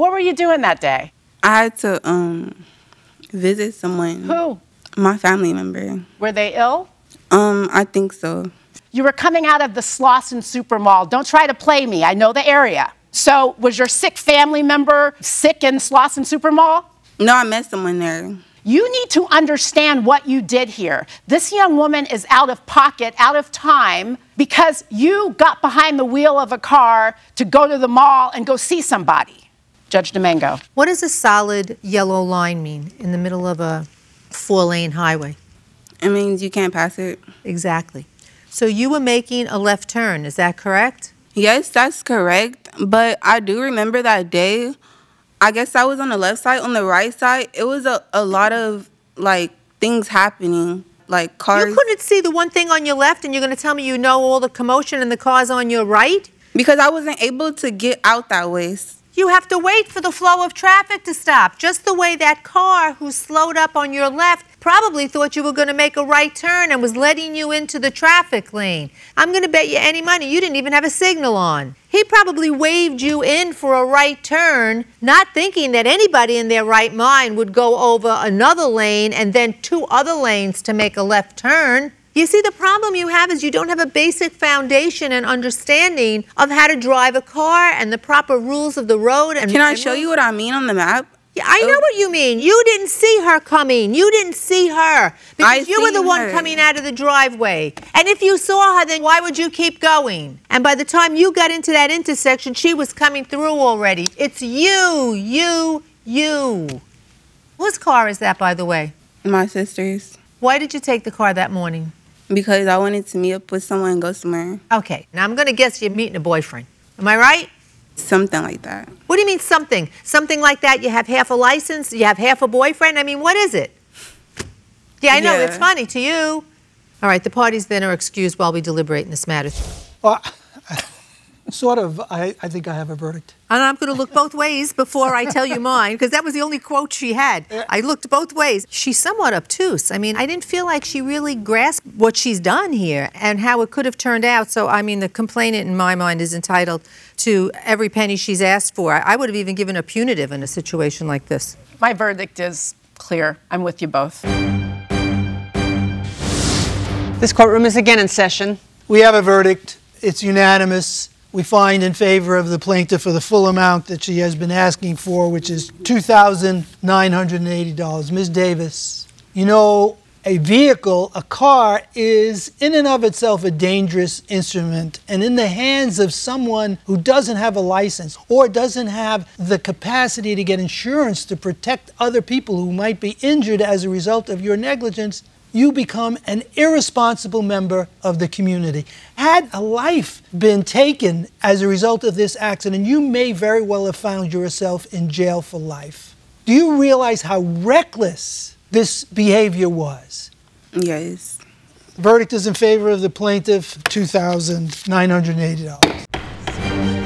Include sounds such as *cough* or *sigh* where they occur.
What were you doing that day? I had to um visit someone. Who? My family member. Were they ill? Um, I think so. You were coming out of the Slauson Super Mall. Don't try to play me. I know the area. So, was your sick family member sick in Slauson Super Mall? No, I met someone there. You need to understand what you did here. This young woman is out of pocket, out of time, because you got behind the wheel of a car to go to the mall and go see somebody. Judge DiMango. What does a solid yellow line mean in the middle of a four lane highway? It means you can't pass it. Exactly. So you were making a left turn, is that correct? Yes, that's correct. But I do remember that day. I guess I was on the left side. On the right side, it was a, a lot of like things happening, like cars. You couldn't see the one thing on your left, and you're going to tell me you know all the commotion and the cars on your right? Because I wasn't able to get out that way. You have to wait for the flow of traffic to stop, just the way that car who slowed up on your left probably thought you were going to make a right turn and was letting you into the traffic lane. I'm going to bet you any money you didn't even have a signal on. He probably waved you in for a right turn, not thinking that anybody in their right mind would go over another lane and then two other lanes to make a left turn. You see, the problem you have is you don't have a basic foundation and understanding of how to drive a car and the proper rules of the road. And Can I show you what I mean on the map? Yeah, I know Oh. what you mean. You didn't see her coming. You didn't see her because I you were the one her. coming out of the driveway. And if you saw her, then why would you keep going? And by the time you got into that intersection, she was coming through already. It's you, you, you. Whose car is that, by the way? My sister's. Why did you take the car that morning? Because I wanted to meet up with someone and go somewhere. Okay, now I'm going to guess you're meeting a boyfriend. Am I right? Something like that. What do you mean something? Something like that? You have half a license? You have half a boyfriend? I mean, what is it? Yeah, I know. Yeah. It's funny to you. All right, the parties then are excused while we deliberate in this matter. Well, sort of. I, I think I have a verdict. And I'm going to look both ways before I tell you *laughs* mine, because that was the only quote she had. I looked both ways. She's somewhat obtuse. I mean, I didn't feel like she really grasped what she's done here and how it could have turned out. So, I mean, the complainant, in my mind, is entitled to every penny she's asked for. I would have even given a punitive in a situation like this. My verdict is clear. I'm with you both. This courtroom is again in session. We have a verdict. It's unanimous. We find in favor of the plaintiff for the full amount that she has been asking for, which is $2,980. Ms. Davis, you know, a vehicle, a car, is in and of itself a dangerous instrument. And in the hands of someone who doesn't have a license or doesn't have the capacity to get insurance to protect other people who might be injured as a result of your negligence, you become an irresponsible member of the community. Had a life been taken as a result of this accident, you may very well have found yourself in jail for life. Do you realize how reckless this behavior was? Yes. Verdict is in favor of the plaintiff, $2,980.